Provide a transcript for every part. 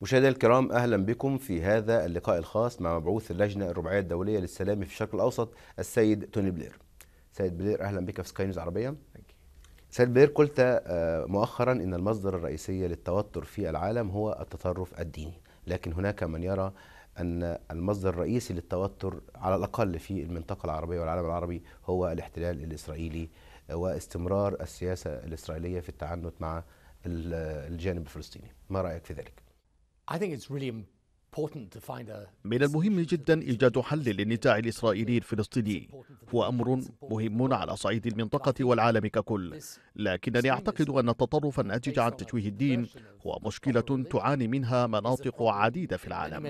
مشاهدينا الكرام أهلا بكم في هذا اللقاء الخاص مع مبعوث اللجنة الرباعيه الدولية للسلام في الشرق الأوسط السيد توني بلير. سيد بلير أهلا بك في سكاي نيوز عربية. سيد بلير قلت آه، مؤخرا إن المصدر الرئيسي للتوتر في العالم هو التطرف الديني، لكن هناك من يرى أن المصدر الرئيسي للتوتر على الأقل في المنطقة العربية والعالم العربي هو الاحتلال الإسرائيلي واستمرار السياسة الإسرائيلية في التعنت مع الجانب الفلسطيني. ما رأيك في ذلك؟ من المهم جدا إيجاد حل للنزاع الإسرائيلي الفلسطيني. هو أمر مهم على صعيد المنطقة والعالم ككل. لكنني أعتقد أن التطرف الناتج عن تشويه الدين هو مشكلة تعاني منها مناطق عديدة في العالم.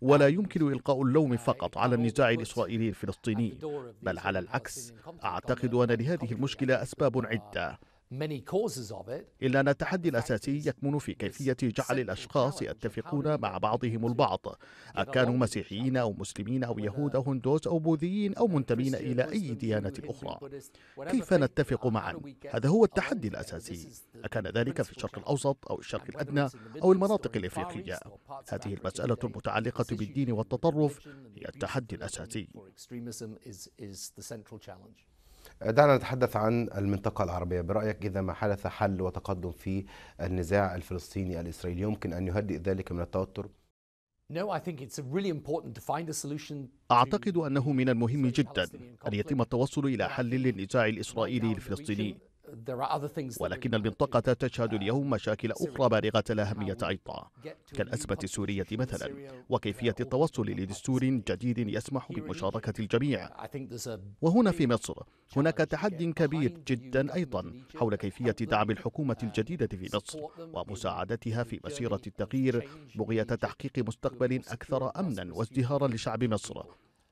ولا يمكن إلقاء اللوم فقط على النزاع الإسرائيلي الفلسطيني بل على العكس. أعتقد أن لهذه المشكلة أسباب عدة. إلا أن التحدي الأساسي يكمن في كيفية جعل الأشخاص يتفقون مع بعضهم البعض؟ أكانوا مسيحيين أو مسلمين أو يهود أو هندوس أو بوذيين أو منتمين إلى أي ديانة أخرى. كيف نتفق معا؟ هذا هو التحدي الأساسي. أكان ذلك في الشرق الأوسط أو الشرق الأدنى أو المناطق الإفريقية. هذه المسألة المتعلقة بالدين والتطرف هي التحدي الأساسي. دعنا نتحدث عن المنطقة العربية. برأيك إذا ما حدث حل وتقدم في النزاع الفلسطيني الإسرائيلي يمكن أن يهدئ ذلك من التوتر؟ أعتقد أنه من المهم جدا أن يتم التوصل إلى حل للنزاع الإسرائيلي الفلسطيني. ولكن المنطقة تشهد اليوم مشاكل أخرى بالغة الأهمية أيضا. كالأزمة السورية مثلا وكيفية التوصل لدستور جديد يسمح بمشاركة الجميع. وهنا في مصر هناك تحدي كبير جدا أيضا حول كيفية دعم الحكومة الجديدة في مصر ومساعدتها في مسيرة التغيير بغية تحقيق مستقبل أكثر أمنا وازدهارا لشعب مصر.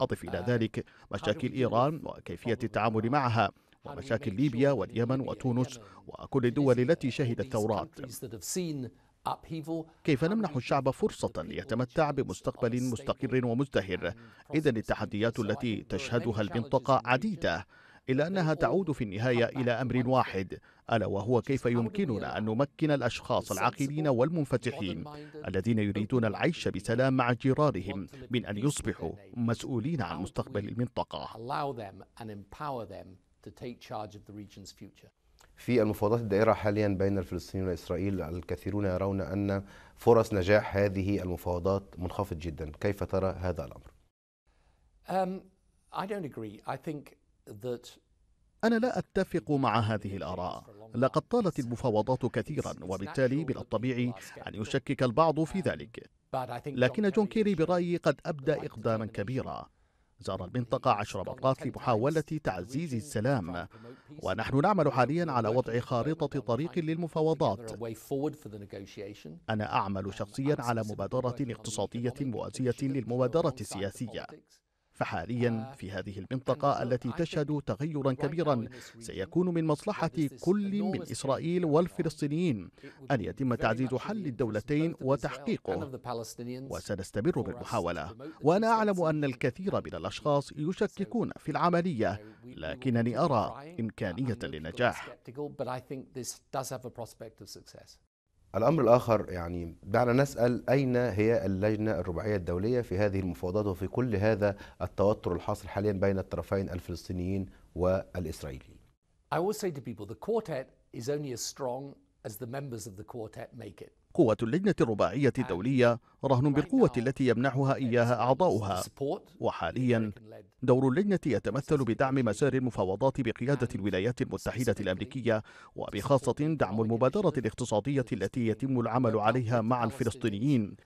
أضف إلى ذلك مشاكل إيران وكيفية التعامل معها. ومشاكل ليبيا واليمن وتونس وكل الدول التي شهدت ثورات كيف نمنح الشعب فرصة ليتمتع بمستقبل مستقر ومزدهر؟ إذا التحديات التي تشهدها المنطقة عديدة إلا أنها تعود في النهاية إلى أمر واحد ألا وهو كيف يمكننا أن نمكن الأشخاص العاقلين والمنفتحين الذين يريدون العيش بسلام مع جيرانهم من أن يصبحوا مسؤولين عن مستقبل المنطقة. To take charge of the region's future. في المفاوضات الدائرة حاليا بين الفلسطينيين وإسرائيل الكثيرون يرون أن فرص نجاح هذه المفاوضات منخفض جدا. كيف ترى هذا الأمر؟ um, I don't agree. I think that أنا لا أتفق مع هذه الآراء. لقد طالت المفاوضات كثيرا وبالتالي من الطبيعي أن يشكك البعض في ذلك. لكن جون كيري برأيي قد أبدى إقداما كبيرا. زار المنطقة عشر مرات لمحاولة تعزيز السلام. ونحن نعمل حاليا على وضع خارطة طريق للمفاوضات. أنا أعمل شخصيا على مبادرة اقتصادية موازية للمبادرة السياسية. فحاليا في هذه المنطقة التي تشهد تغيرا كبيرا سيكون من مصلحة كل من إسرائيل والفلسطينيين أن يتم تعزيز حل الدولتين وتحقيقه. وسنستمر بالمحاولة. وأنا أعلم أن الكثير من الأشخاص يشككون في العملية. لكنني أرى إمكانية للنجاح. الأمر الآخر يعني دعنا نسأل أين هي اللجنة الرباعية الدولية في هذه المفاوضات وفي كل هذا التوتر الحاصل حاليا بين الطرفين الفلسطينيين والإسرائيليين I will say to people the quartet is only as strong as the members of the quartet make it. قوة اللجنة الرباعية الدولية رهن بالقوة التي يمنحها إياها أعضاؤها. وحاليا دور اللجنة يتمثل بدعم مسار المفاوضات بقيادة الولايات المتحدة الأمريكية وبخاصة دعم المبادرة الاقتصادية التي يتم العمل عليها مع الفلسطينيين.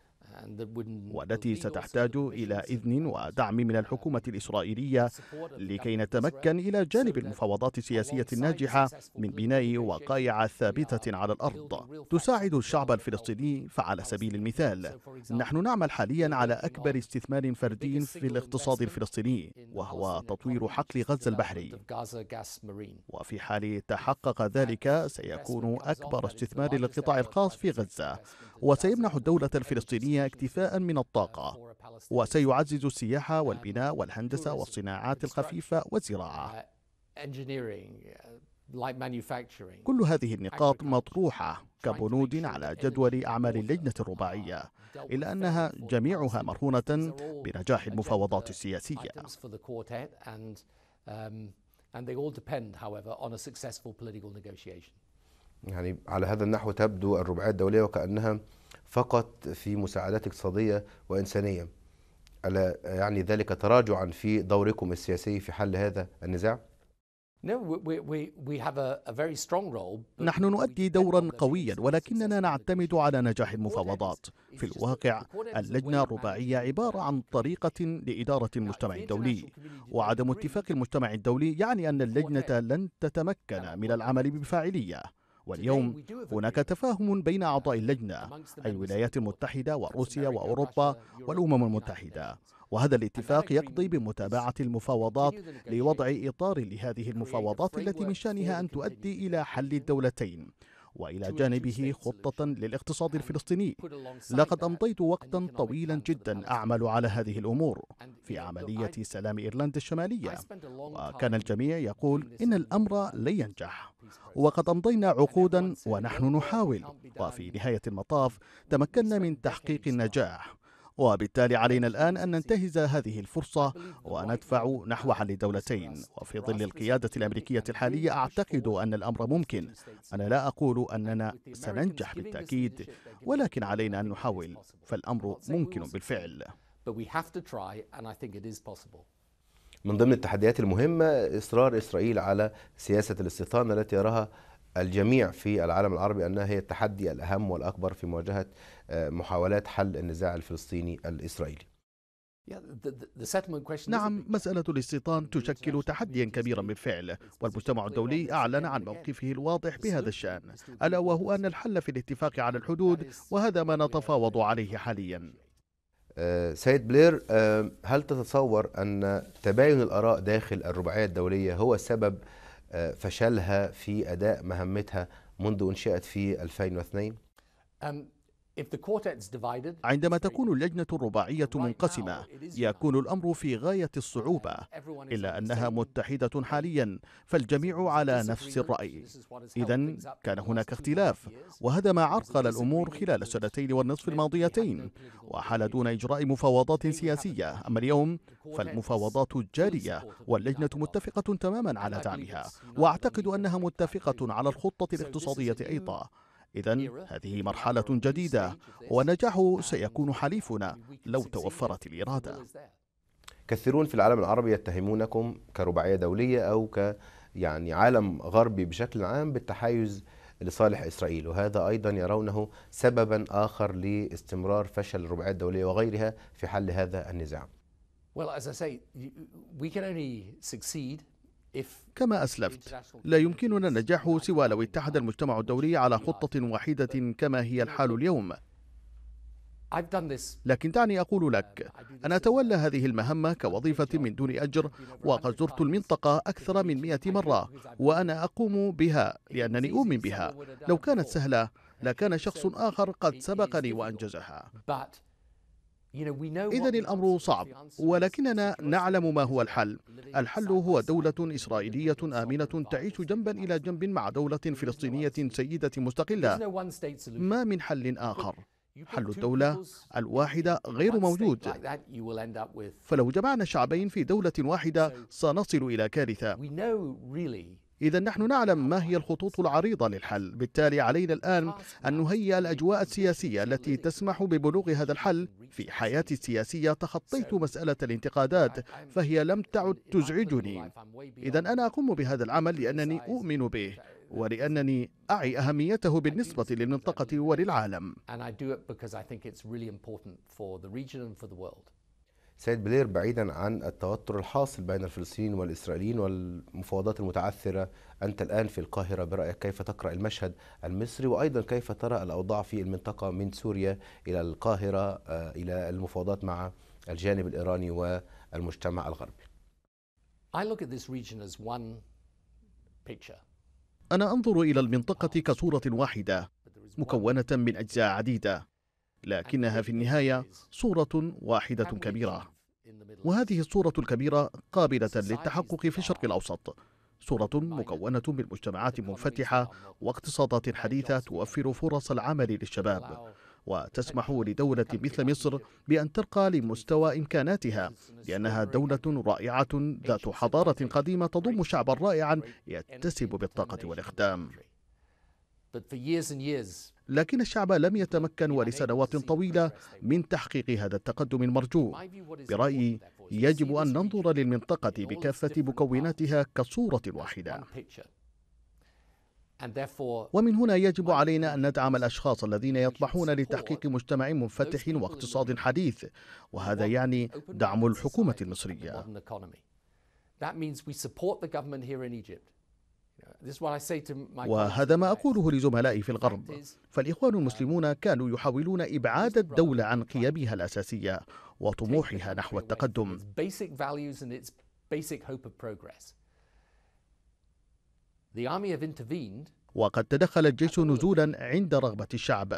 والتي ستحتاج إلى إذن ودعم من الحكومة الإسرائيلية لكي نتمكن إلى جانب المفاوضات السياسية الناجحة من بناء وقائع ثابتة على الأرض. تساعد الشعب الفلسطيني فعلى سبيل المثال. نحن نعمل حاليا على أكبر استثمار فردي في الاقتصاد الفلسطيني وهو تطوير حقل غزة البحري. وفي حال تحقق ذلك سيكون أكبر استثمار للقطاع الخاص في غزة. وسيمنح الدولة الفلسطينية اكتفاء من الطاقة وسيعزز السياحة والبناء والهندسة والصناعات الخفيفة والزراعة. كل هذه النقاط مطروحة كبنود على جدول أعمال اللجنة الرباعية إلا أنها جميعها مرهونة بنجاح المفاوضات السياسية. يعني على هذا النحو تبدو الرباعية الدولية وكأنها فقط في مساعدات اقتصادية وإنسانية. ألا يعني ذلك تراجعا في دوركم السياسي في حل هذا النزاع؟ نحن نؤدي دورا قويا ولكننا نعتمد على نجاح المفاوضات. في الواقع اللجنة الرباعية عبارة عن طريقة لإدارة المجتمع الدولي. وعدم اتفاق المجتمع الدولي يعني أن اللجنة لن تتمكن من العمل بفاعلية. واليوم هناك تفاهم بين أعضاء اللجنة أي الولايات المتحدة وروسيا وأوروبا والأمم المتحدة. وهذا الاتفاق يقضي بمتابعة المفاوضات لوضع إطار لهذه المفاوضات التي من شأنها أن تؤدي إلى حل الدولتين. وإلى جانبه خطة للاقتصاد الفلسطيني. لقد أمضيت وقتا طويلا جدا أعمل على هذه الأمور في عملية سلام ايرلندا الشمالية. وكان الجميع يقول إن الأمر لن ينجح. وقد أمضينا عقودا ونحن نحاول. وفي نهاية المطاف تمكنا من تحقيق النجاح. وبالتالي علينا الآن أن ننتهز هذه الفرصة وندفع نحو حل دولتين وفي ظل القيادة الأمريكية الحالية أعتقد أن الأمر ممكن. أنا لا أقول أننا سننجح بالتأكيد ولكن علينا أن نحاول. فالأمر ممكن بالفعل. من ضمن التحديات المهمة إصرار إسرائيل على سياسة الاستيطان التي يراها الجميع في العالم العربي أنها هي التحدي الأهم والأكبر في مواجهة آه، محاولات حل النزاع الفلسطيني الإسرائيلي. نعم مسألة الاستيطان تشكل تحديا كبيرا بالفعل والمجتمع الدولي أعلن عن موقفه الواضح بهذا الشأن. ألا وهو أن الحل في الاتفاق على الحدود وهذا ما نتفاوض عليه حاليا. آه، سيد بلير آه، هل تتصور أن تباين الآراء داخل الرباعية الدولية هو سبب فشلها في أداء مهمتها منذ انشئت في 2002 عندما تكون اللجنة الرباعية منقسمة يكون الأمر في غاية الصعوبة إلا أنها متحدة حاليا فالجميع على نفس الرأي. إذا كان هناك اختلاف وهذا ما عرقل الأمور خلال السنتين والنصف الماضيتين. وحال دون إجراء مفاوضات سياسية. أما اليوم فالمفاوضات جارية واللجنة متفقة تماما على دعمها وأعتقد أنها متفقة على الخطة الاقتصادية أيضا. إذا هذه مرحلة جديدة ونجاحه سيكون حليفنا لو توفرت الإرادة. كثيرون في العالم العربي يتهمونكم كرباعية دولية أو ك يعني عالم غربي بشكل عام بالتحيز لصالح إسرائيل وهذا أيضا يرونه سببا آخر لاستمرار فشل الرباعية الدولية وغيرها في حل هذا النزاع. Well, as I say, we can only succeed كما أسلفت. لا يمكننا النجاح سوى لو اتحد المجتمع الدولي على خطة واحدة كما هي الحال اليوم. لكن دعني أقول لك أنا أتولى هذه المهمة كوظيفة من دون أجر وقد زرت المنطقة أكثر من مئة مرة وأنا أقوم بها لأنني أؤمن بها. لو كانت سهلة لكان شخص آخر قد سبقني وأنجزها. إذا الأمر صعب. ولكننا نعلم ما هو الحل. الحل هو دولة إسرائيلية آمنة تعيش جنبا إلى جنب مع دولة فلسطينية سيدة مستقلة. ما من حل آخر. حل الدولة الواحدة غير موجود. فلو جمعنا شعبين في دولة واحدة سنصل إلى كارثة. إذا نحن نعلم ما هي الخطوط العريضة للحل. بالتالي علينا الآن أن نهيئ الأجواء السياسية التي تسمح ببلوغ هذا الحل في حياتي السياسية تخطيت مسألة الانتقادات فهي لم تعد تزعجني. إذا أنا أقوم بهذا العمل لأنني أؤمن به ولأنني أعي أهميته بالنسبة للمنطقة وللعالم. سيد بلير بعيدا عن التوتر الحاصل بين الفلسطينيين والإسرائيليين والمفاوضات المتعثرة. أنت الآن في القاهرة برأيك كيف تقرأ المشهد المصري؟ وأيضا كيف ترى الأوضاع في المنطقة من سوريا إلى القاهرة آه، إلى المفاوضات مع الجانب الإيراني والمجتمع الغربي؟ أنا أنظر إلى المنطقة كصورة واحدة مكونة من أجزاء عديدة لكنها في النهاية صورة واحدة كبيرة. وهذه الصورة الكبيرة قابلة للتحقق في الشرق الأوسط. صورة مكونة من مجتمعات منفتحة واقتصادات حديثة توفر فرص العمل للشباب. وتسمح لدولة مثل مصر بأن ترقى لمستوى إمكاناتها لأنها دولة رائعة ذات حضارة قديمة تضم شعبا رائعا يتسم بالطاقة والإقدام لكن الشعب لم يتمكن ولسنوات طويلة من تحقيق هذا التقدم المرجو. برأيي يجب أن ننظر للمنطقة بكافة مكوناتها كصورة واحدة. ومن هنا يجب علينا أن ندعم الأشخاص الذين يطمحون لتحقيق مجتمع منفتح واقتصاد حديث. وهذا يعني دعم الحكومة المصرية. وهذا ما أقوله لزملائي في الغرب. فالإخوان المسلمون كانوا يحاولون إبعاد الدولة عن قيمها الأساسية وطموحها نحو التقدم. The army have intervened وقد تدخل الجيش نزولا عند رغبة الشعب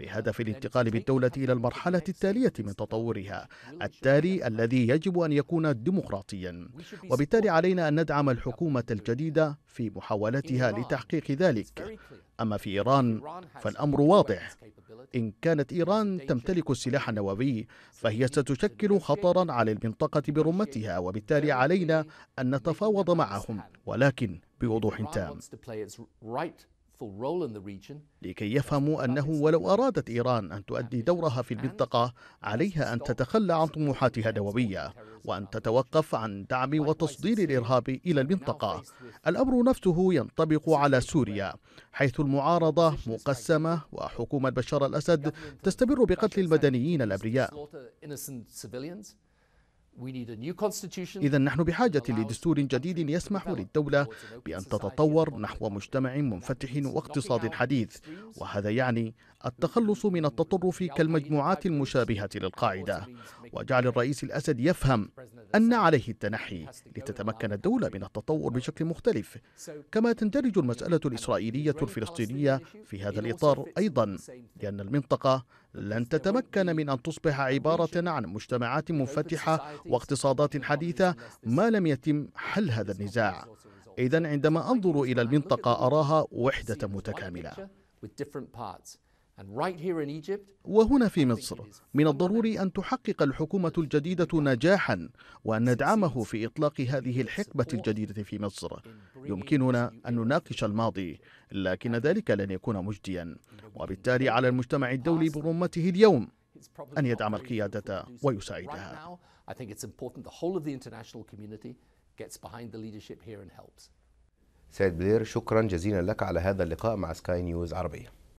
بهدف الانتقال بالدولة إلى المرحلة التالية من تطورها التالي الذي يجب أن يكون ديمقراطيا. وبالتالي علينا أن ندعم الحكومة الجديدة في محاولتها لتحقيق ذلك. أما في إيران فالأمر واضح. إن كانت إيران تمتلك السلاح النووي فهي ستشكل خطرا على المنطقة برمتها وبالتالي علينا أن نتفاوض معهم. ولكن بوضوح تام. لكي يفهموا أنه ولو أرادت إيران أن تؤدي دورها في المنطقة عليها أن تتخلى عن طموحاتها النووية وأن تتوقف عن دعم وتصدير الإرهاب إلى المنطقة. الأمر نفسه ينطبق على سوريا حيث المعارضة مقسمة وحكومة بشار الأسد تستمر بقتل المدنيين الأبرياء. إذا نحن بحاجة لدستور جديد يسمح للدولة بأن تتطور نحو مجتمع منفتح واقتصاد حديث. وهذا يعني التخلص من التطرف كالمجموعات المشابهة للقاعدة. وجعل الرئيس الأسد يفهم أن عليه التنحي لتتمكن الدولة من التطور بشكل مختلف. كما تندرج المسألة الإسرائيلية الفلسطينية في هذا الإطار أيضا لأن المنطقة لن تتمكن من أن تصبح عبارة عن مجتمعات منفتحة واقتصادات حديثة ما لم يتم حل هذا النزاع. إذا عندما أنظر إلى المنطقة أراها وحدة متكاملة. وهنا في مصر. من الضروري أن تحقق الحكومة الجديدة نجاحا وأن ندعمه في إطلاق هذه الحقبة الجديدة في مصر. يمكننا أن نناقش الماضي لكن ذلك لن يكون مجديا. وبالتالي على المجتمع الدولي برمته اليوم أن يدعم القيادة ويساعدها. سيد بلير شكرا جزيلا لك على هذا اللقاء مع سكاي نيوز عربية.